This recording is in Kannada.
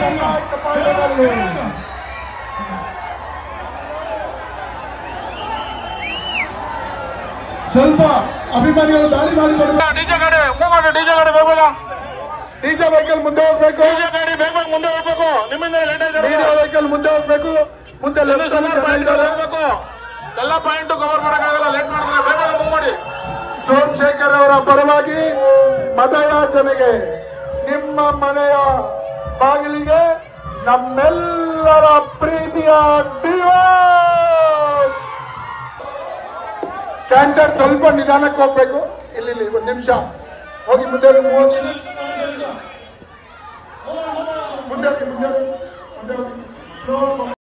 ಚಪ್ಪಾಳೆ ಬರಲಿ. ಸ್ವಲ್ಪ ಅಭಿಮಾನಿಗಳು ದಾರಿ ಮಾಡಿಕೊಡ್ಬೇಕು ಡಿಜೆ ಗಾಡಿ ಮೂವರು ಡಿಜೆ ಗಾಡಿ ಬೇಗ ಡಿಜೆ ವೆಹಿಕಲ್ ಮುಂದೆ ಹೋಗ್ಬೇಕು. ಡಿಜೆ ಗಾಡಿ ಬೇಗ ಮುಂದೆ ಹೋಗ್ಬೇಕು. ನಿಮ್ಮಿಂದ ಡಿಜೆ ವೆಹಿಕಲ್ ಮುಂದೆ ಹೋಗ್ಬೇಕು. ಮುಂದೆ ಲೆಫ್ಟ್ ಪಾಯಿಂಟ್ ಹೋಗ್ಬೇಕು. ಎಲ್ಲ ಪಾಯಿಂಟ್ ಕವರ್ ಮಾಡಕ್ಕಾಗಲ್ಲ ಲೇಟ್ ಮಾಡಿದ್ರೆ ಬೇಗ ಮೂವ್ ಮಾಡಿ. ಸೋಮಶೇಖರ್ ಅವರ ಪರವಾಗಿ ಮತಯಾಚನೆಗೆ ನಿಮ್ಮ ಮನೆಯ ಬಾಗಿಲಿಗೆ ನಮ್ಮೆಲ್ಲರ ಪ್ರೀತಿಯ ಕ್ಯಾಂಟರ್ ಸ್ವಲ್ಪ ನಿಧಾನಕ್ಕೆ ಹೋಗ್ಬೇಕು. ಇಲ್ಲಿ ಇಲ್ಲಿ ಒಂದು ನಿಮಿಷ. ಹೋಗಿ ಮುಂದೆ ಮೂವತ್ತು ಮುಂದೆ ಮುಂದೆ ಮುಂದೆ